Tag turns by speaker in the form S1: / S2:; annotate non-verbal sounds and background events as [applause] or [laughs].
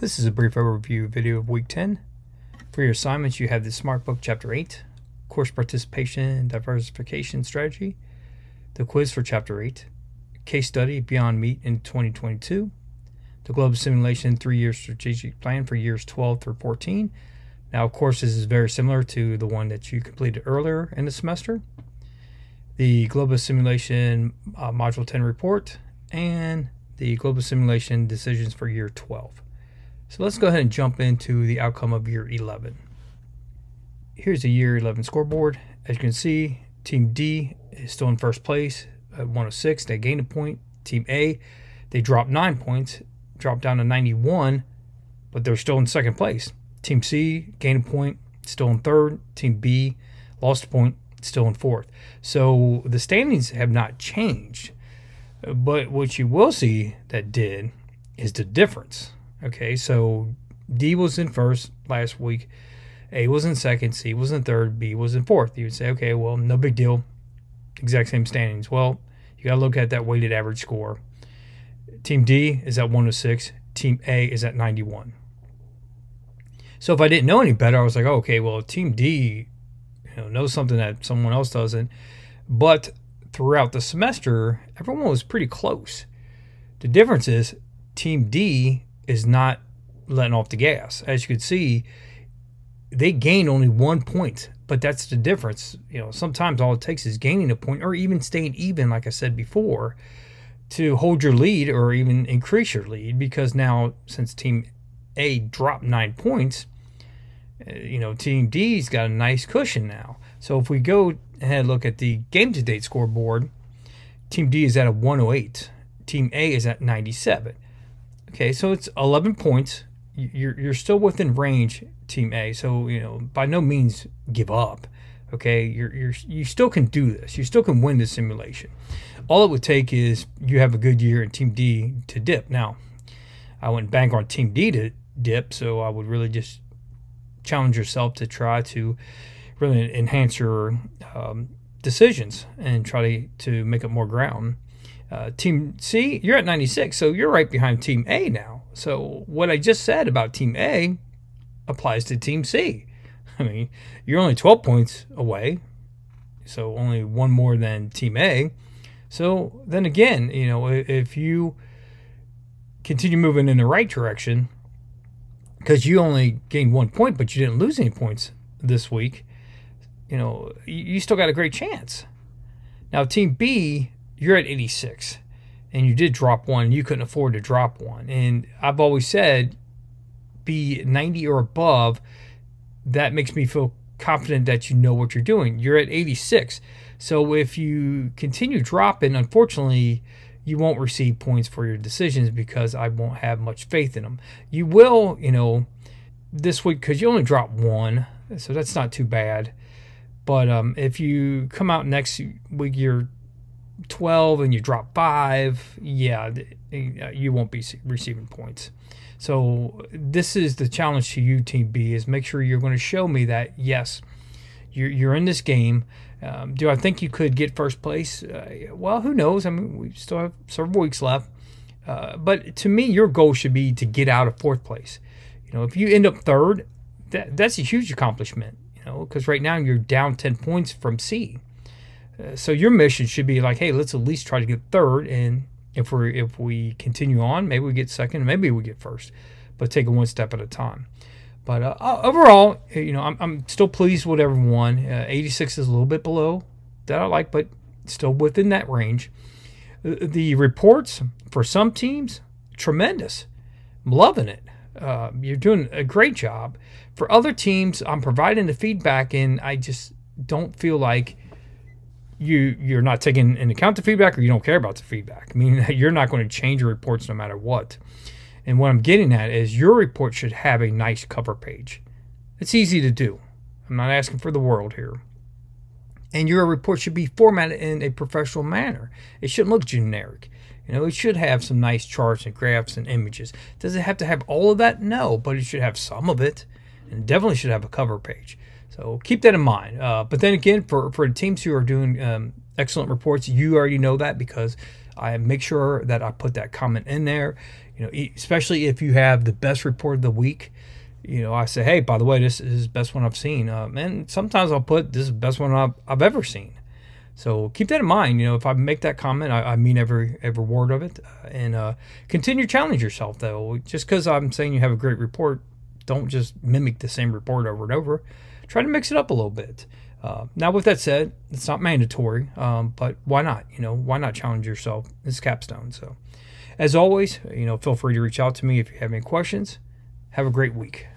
S1: This is a brief overview video of Week 10. For your assignments, you have the Smart Book Chapter 8, Course Participation and Diversification Strategy, the quiz for Chapter 8, Case Study Beyond Meat in 2022, the GLO-BUS Simulation 3-Year Strategic Plan for years 12 through 14. Now, of course, this is very similar to the one that you completed earlier in the semester. The GLO-BUS Simulation uh, Module 10 report and the GLO-BUS Simulation decisions for year 12. So let's go ahead and jump into the outcome of year 11. Here's the year 11 scoreboard. As you can see, Team D is still in first place at 106. They gained a point. Team A, they dropped nine points, dropped down to 91, but they're still in second place. Team C gained a point, still in third. Team B lost a point, still in fourth. So the standings have not changed. But what you will see that did is the difference. Okay, so D was in first last week, A was in second, C was in third, B was in fourth. You would say, okay, well, no big deal. Exact same standings. Well, you got to look at that weighted average score. Team D is at 106, Team A is at 91. So if I didn't know any better, I was like, oh, okay, well, Team D you know, knows something that someone else doesn't. But throughout the semester, everyone was pretty close. The difference is Team D is not letting off the gas. As you can see, they gain only one point, but that's the difference. You know, sometimes all it takes is gaining a point or even staying even, like I said before, to hold your lead or even increase your lead because now, since Team A dropped nine points, uh, you know, Team D's got a nice cushion now. So if we go ahead and look at the game to date scoreboard, Team D is at a 108, Team A is at 97. Okay, so it's 11 points. You're, you're still within range, Team A. So, you know, by no means give up. Okay, you're, you're, you still can do this. You still can win this simulation. All it would take is you have a good year in Team D to dip. Now, I wouldn't bank on Team D to dip, so I would really just challenge yourself to try to really enhance your um, decisions and try to, to make up more ground. Uh, team C, you're at 96, so you're right behind Team A now. So what I just said about Team A applies to Team C. [laughs] I mean, you're only 12 points away, so only one more than Team A. So then again, you know, if you continue moving in the right direction, because you only gained one point, but you didn't lose any points this week, you know, you still got a great chance. Now, Team B, you're at 86 and you did drop one. You couldn't afford to drop one. And I've always said be 90 or above. That makes me feel confident that you know what you're doing. You're at 86. So if you continue dropping, unfortunately, you won't receive points for your decisions because I won't have much faith in them. You will, you know, this week because you only dropped one, so that's not too bad. But um, if you come out next week, you're 12 and you drop five, yeah, you won't be receiving points. So this is the challenge to you, Team B, is make sure you're going to show me that yes, you're, you're in this game. Um, do I think you could get first place? Uh, well, who knows? I mean, we still have several weeks left. Uh, but to me, your goal should be to get out of fourth place. You know, if you end up third, that, that's a huge accomplishment. You know, because right now you're down 10 points from C. Uh, so your mission should be like, hey, let's at least try to get third, and if we if we continue on, maybe we get second, maybe we get first, but take it one step at a time. But uh, overall, you know, I'm, I'm still pleased with everyone. Uh, 86 is a little bit below that I like, but still within that range. Uh, the reports for some teams, tremendous. I'm loving it. Uh, you're doing a great job. For other teams, I'm providing the feedback, and I just don't feel like you you're not taking into account the feedback, or you don't care about the feedback. I mean, [laughs] you're not going to change your reports no matter what. And what I'm getting at is your report should have a nice cover page. It's easy to do. I'm not asking for the world here. And your report should be formatted in a professional manner. It shouldn't look generic. You know, it should have some nice charts and graphs and images. Does it have to have all of that? No, but it should have some of it. And definitely should have a cover page. So keep that in mind. Uh, but then again, for, for teams who are doing um, excellent reports, you already know that because I make sure that I put that comment in there. You know, especially if you have the best report of the week. You know, I say, hey, by the way, this is the best one I've seen. Um, and sometimes I'll put this is best one I've, I've ever seen. So keep that in mind. You know, if I make that comment, I, I mean every every word of it. Uh, and uh, continue to challenge yourself, though. Just because I'm saying you have a great report, don't just mimic the same report over and over. Try to mix it up a little bit. Uh, now, with that said, it's not mandatory, um, but why not? You know, why not challenge yourself? It's capstone. So, as always, you know, feel free to reach out to me if you have any questions. Have a great week.